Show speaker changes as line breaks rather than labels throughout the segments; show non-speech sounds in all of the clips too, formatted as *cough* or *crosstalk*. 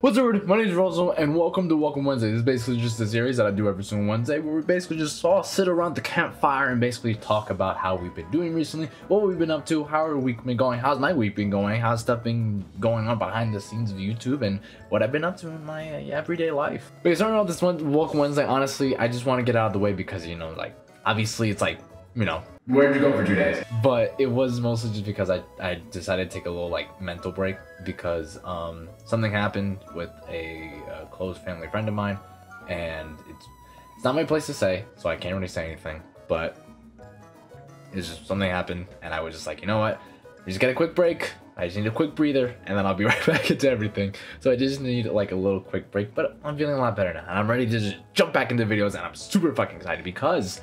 What's up, my name is Russell, and welcome to Welcome Wednesday. This is basically just a series that I do every single Wednesday where we basically just all sit around the campfire and basically talk about how we've been doing recently, what we've been up to, how our week been going, how's my week been going, how's stuff been going on behind the scenes of YouTube, and what I've been up to in my uh, everyday life. But starting off this one, Welcome Wednesday, honestly, I just want to get out of the way because, you know, like, obviously it's like, you know,
Where'd you go for two days?
but it was mostly just because I, I decided to take a little like mental break because um, something happened with a, a close family friend of mine and it's it's not my place to say so I can't really say anything but it's just something happened and I was just like you know what? We just get a quick break. I just need a quick breather and then I'll be *laughs* right back into everything. So I just need like a little quick break but I'm feeling a lot better now and I'm ready to just jump back into videos and I'm super fucking excited because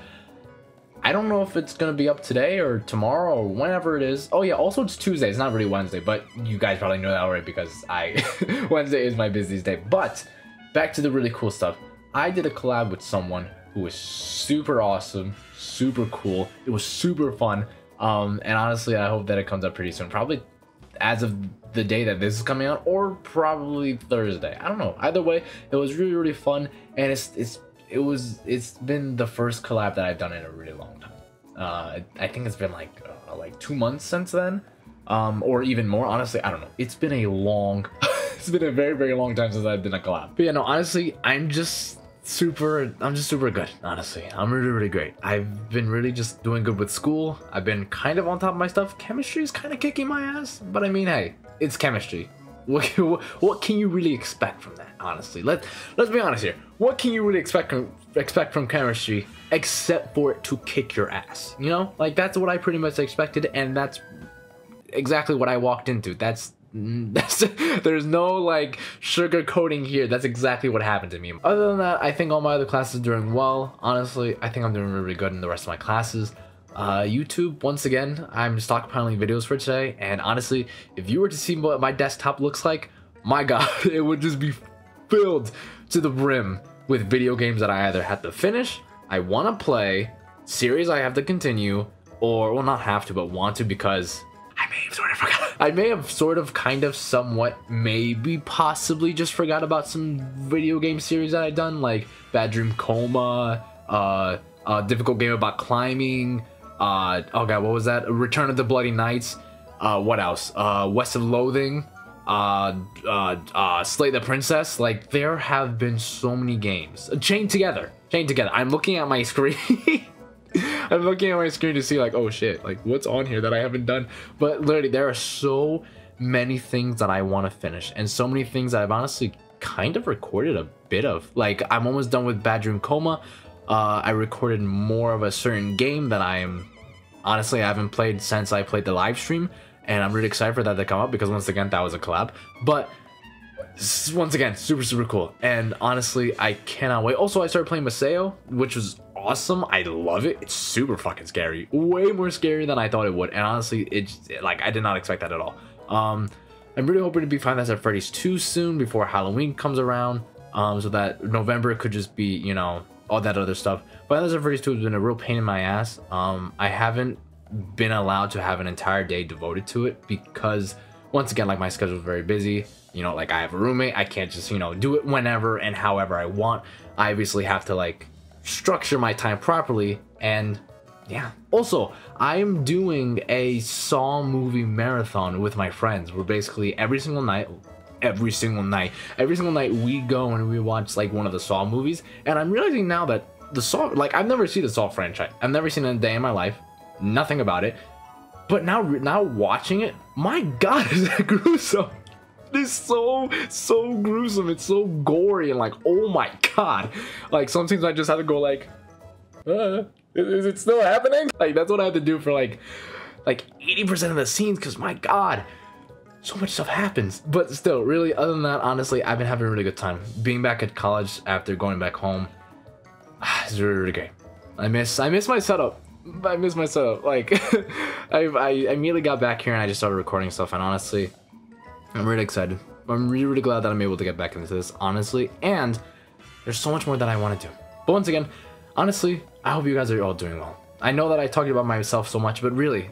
I don't know if it's gonna be up today or tomorrow or whenever it is. Oh yeah, also it's Tuesday. It's not really Wednesday, but you guys probably know that already because I *laughs* Wednesday is my busiest day. But back to the really cool stuff. I did a collab with someone who was super awesome, super cool. It was super fun. Um, and honestly, I hope that it comes up pretty soon. Probably as of the day that this is coming out, or probably Thursday. I don't know. Either way, it was really really fun, and it's it's it was it's been the first collab that I've done in a really long time. Uh, I think it's been like uh, like two months since then, um, or even more. Honestly, I don't know. It's been a long, *laughs* it's been a very very long time since I've done a collab. But yeah, no, honestly, I'm just super. I'm just super good. Honestly, I'm really really great. I've been really just doing good with school. I've been kind of on top of my stuff. Chemistry is kind of kicking my ass, but I mean, hey, it's chemistry. What, *laughs* what can you really expect from that? Honestly, let let's be honest here. What can you really expect from, expect from chemistry except for it to kick your ass? You know, like that's what I pretty much expected, and that's exactly what I walked into. That's *laughs* that's there's no like sugar coating here. That's exactly what happened to me. Other than that, I think all my other classes are doing well. Honestly, I think I'm doing really good in the rest of my classes. Uh, YouTube, once again, I'm stockpiling videos for today, and honestly, if you were to see what my desktop looks like, my *laughs* god, it would just be filled to the brim with video games that I either have to finish, I want to play, series I have to continue, or, well, not have to, but want to because I may have sort of *laughs* forgot. I may have sort of, kind of, somewhat, maybe, possibly just forgot about some video game series that I've done, like Bad Dream Coma, uh, a difficult game about climbing, uh, oh god, what was that? Return of the Bloody Knights. Uh, what else? Uh, West of Loathing. Uh, uh, uh, Slay the Princess. Like, there have been so many games. Chained together. Chained together. I'm looking at my *laughs* screen. I'm looking at my screen to see, like, oh shit, like, what's on here that I haven't done? But literally, there are so many things that I want to finish, and so many things I've honestly kind of recorded a bit of. Like, I'm almost done with Bad Dream Coma. Uh, I recorded more of a certain game that I am honestly I haven't played since I played the live stream, and I'm really excited for that to come up because once again that was a collab. But once again, super super cool, and honestly I cannot wait. Also, I started playing Maseo, which was awesome. I love it. It's super fucking scary, way more scary than I thought it would, and honestly, it like I did not expect that at all. Um, I'm really hoping to be Five Nights at Freddy's 2 soon before Halloween comes around, um, so that November could just be you know all that other stuff. Five Nights at 2 has been a real pain in my ass. Um, I haven't been allowed to have an entire day devoted to it because once again, like my schedule is very busy. You know, like I have a roommate, I can't just, you know, do it whenever and however I want. I obviously have to like structure my time properly and yeah. Also, I'm doing a Saw movie marathon with my friends. We're basically every single night, every single night, every single night we go and we watch like one of the Saw movies. And I'm realizing now that the Saw, like I've never seen the Saw franchise. I've never seen it a day in my life. Nothing about it. But now, now watching it, my God, *laughs* is that gruesome? It's so, so gruesome. It's so gory and like, oh my God. Like sometimes I just have to go like, uh, is it still happening? Like that's what I have to do for like, like 80% of the scenes because my God, so much stuff happens. But still, really, other than that, honestly, I've been having a really good time. Being back at college after going back home, *sighs* it's really, really great. I miss, I miss my setup. I miss my setup. Like, *laughs* I, I immediately got back here and I just started recording stuff. And honestly, I'm really excited. I'm really, really glad that I'm able to get back into this, honestly. And there's so much more that I want to do. But once again, honestly, I hope you guys are all doing well. I know that I talked about myself so much, but really,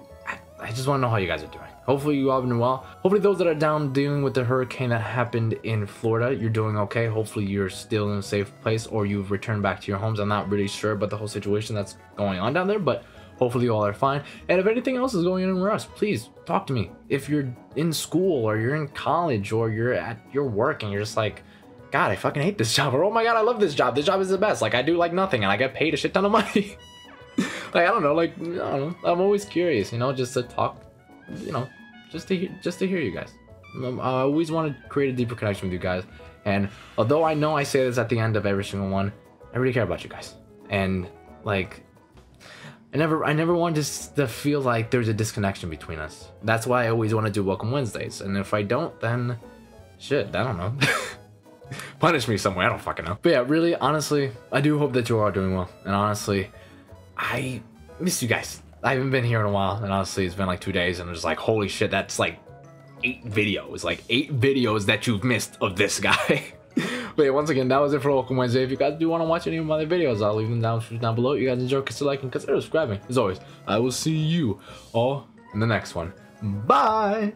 I just want to know how you guys are doing. Hopefully you all have been well. Hopefully those that are down dealing with the hurricane that happened in Florida, you're doing okay. Hopefully you're still in a safe place or you've returned back to your homes. I'm not really sure about the whole situation that's going on down there, but hopefully you all are fine. And if anything else is going on anywhere else, please talk to me. If you're in school or you're in college or you're at your work and you're just like, God, I fucking hate this job. Or, oh my God, I love this job. This job is the best. Like, I do like nothing and I get paid a shit ton of money. *laughs* *laughs* like, I don't know. Like, I don't know. I'm always curious, you know, just to talk, you know, just to, hear, just to hear you guys. Um, I always want to create a deeper connection with you guys. And although I know I say this at the end of every single one, I really care about you guys. And, like, I never I never want to, to feel like there's a disconnection between us. That's why I always want to do Welcome Wednesdays. And if I don't, then shit, I don't know. *laughs* Punish me somewhere, I don't fucking know. But yeah, really, honestly, I do hope that you are doing well. And honestly, I miss you guys. I haven't been here in a while, and honestly, it's been like two days, and I'm just like, holy shit, that's like eight videos, like eight videos that you've missed of this guy. *laughs* but yeah, once again, that was it for Welcome Wednesday. If you guys do want to watch any of my other videos, I'll leave them down down below. You guys enjoy, consider liking, consider subscribing. As always, I will see you all in the next one. Bye!